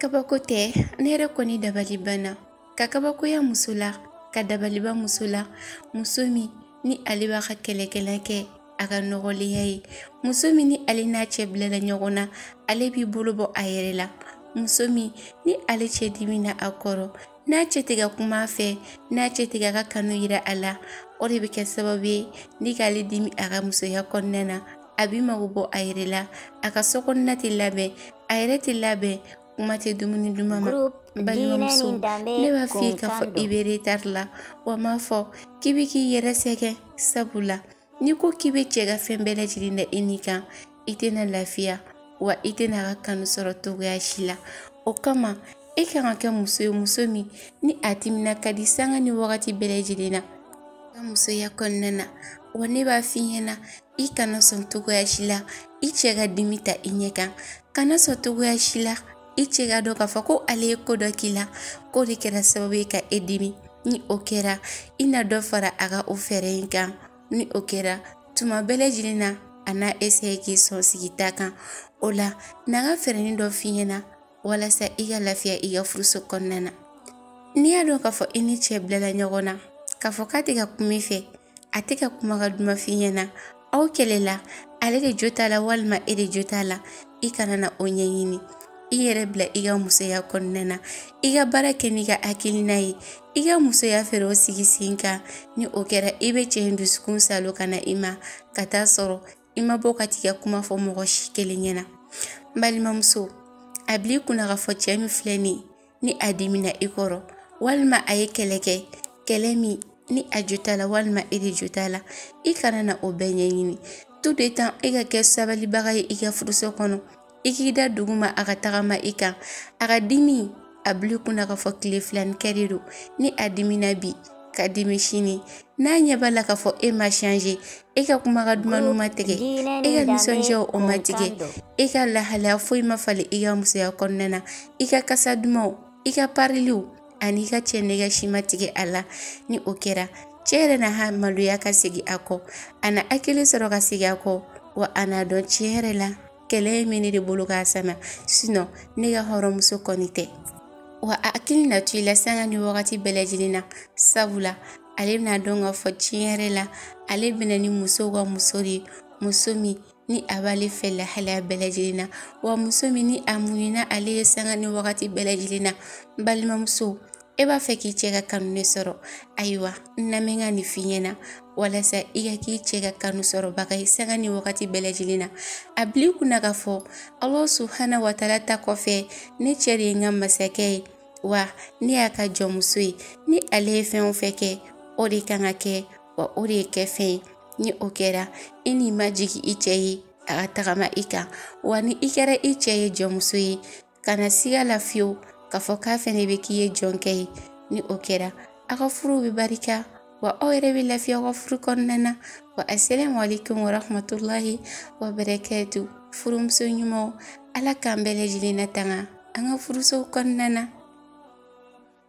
kabako tɛ ne yɛrɛ kɔni dabali banna ka kabakoya muso la ka dabaliba muso la muso min ni ale b'a ka kɛlɛkɛla kɛ a ka nɔgɔlenya ye muso min ni ale n'a cɛ bilala ɲɔgɔn na ale b'i bolo bɔ a yɛrɛ la muso min ni ale cɛ dimina a kɔrɔ n'a cɛ tɛ ka kuma a fɛ n'a cɛ tɛ ka kanu yira a la o de bɛ kɛ sababu ye ni k'ale dimi a ka musoya kɔnɔna na a b'i mago bɔ a yɛrɛ la a ka so kɔnɔna tɛ labɛn a yɛrɛ tɛ labɛn kuma tɛ dumuni duman ma balimamuso ne b'a f'i ye k'a fɔ i bɛ retari la wa n b'a fɔ k'i bɛ k'i yɛrɛ sɛgɛn sabula n'i ko k'i bɛ cɛ ka fɛn bɛɛ lajɛlen da i ni kan i tɛna lafiya wa i tɛna ka kanu sɔrɔ togoya si la o kama e kan ka kɛ muso ye muso min ni a timina ka di sanga ni wagati bɛɛ lajɛlen na ka musoya kɔnɔna na wa ne b'a f'i ɲɛna i kana sɔn togoya si la i cɛ ka dimi ta i ɲɛ kan kana sɔn togoya si la i cɛ k'a dɔn k'a fɔ ko ale ye ko dɔ k'i la k'o de kɛra sababu ye ka e dimi ni o kɛra i na dɔ fara a ka o fɛɛrɛ in kan ni o kɛra tuma bɛɛ lajɛlen na a n'a eseye k'i sɔn sigi ta kan o la na ka fɛɛrɛnin dɔ f'i ɲɛna walasa i ka lafiya i ka furuso kɔnɔna na n'i y'a dɔn k'a fɔ i ni cɛ bilala ɲɔgɔn na k'a fɔ k'a tɛ ka kuma i fɛ a tɛ ka kuma ka duman f'i ɲɛna aw kɛlɛla ale de jo t'a la walima e de jo t'a la i kana na o ɲɛɲini i yɛrɛ bila i ka musoya kɔnɔna na i ka baara kɛ n'i ka hakilina ye i ka musoya fɛɛrɛ o sigi sen kan ni o kɛra i bɛ cɛ in dusukun salo ka na i ma ka taa sɔrɔ i ma bɔ ka t'i ka kuma fɔ mɔgɔ si kelen ɲɛna n balimamuso a bil'i kunna k'a fɔ cɛ min filɛ nin ye ni a dimina i kɔrɔ walima a ye kɛlɛ kɛ kɛlɛ min ni a jo t'a la walima e de jo t'a la i kana na o bɛɛ ɲɛɲini tu de tan e ka kɛ sabalibaga ye i ka furuso kɔnɔ i k'i da duguma a ka tagama i kan a ka dimi a bili kunna k'a fɔ tile filani kɛ de don ni a dimina bi ka dimi sini n'a ɲɛ b'a la k'a fɔ e ma change e ka kuma ka dumuni ma tigɛ e ka nisɔndiyaw o ma tigɛ e ka lahalaya foyi ma falen i ka musoya kɔnɔna na i ka kasa dumanw i ka pariliw ani i ka cɛ nɛgɛ si ma tigɛ a la ni o kɛra cɛ yɛrɛ na ha maloya ka segin a kɔ a na hakili sɔrɔ ka segin a kɔ wa a n'a dɔn tiɲɛ yɛrɛ la kɛlɛ in bɛ ne de bolo k'a sama sinɔn ne ka hɔrɔnmuso kɔni tɛ wa a hakili na to i la sanga ni wagati bɛɛ lajɛlen na sabula ale bɛna dɔn k'a fɔ tiɲɛ yɛrɛ la ale bɛna ni musow ka muso de ye muso min ni a b'ale fɛ lahalaya bɛɛ lajɛlen na wa muso min ni a muɲuna ale ye sanga ni wagati bɛɛ lajɛlen na balimamuso e b'a fɛ k'i cɛ ka kanu ne sɔrɔ ayiwa n na ka nin f'i ɲɛna walasa i ka k'i cɛ ka kanu sɔrɔbaga ye sanga ni wagati bɛɛ lajɛlen na a bil'i kunna k'a fɔ ala subahana wataala ta kɔfɛ ne cɛ de ye n ka masakɛ ye wa ne y'a ka jɔnmuso ye ni ale ye fɛn o fɛn kɛ o de kan ka kɛ wa o de ye kɛ fɛn ye ni o kɛra i n'i ma jigin i cɛ ye a ka tagama i kan wa ni i kɛra i cɛ ye jɔnmuso ye kana siga la fiyewu k'a fɔ k'a fɛnɛ bɛ k'i ye jɔnkɛ ye ni o kɛra a ka furuw bɛ barika wa aw yɛrɛ bɛ lafiya aw ka furu kɔnɔna na wa asalamu alaikum wa rahmatulahi wa barakatu furumuso ɲumanw ala k'an bɛɛ lajɛlen na tanga an ka furusow kɔnɔna na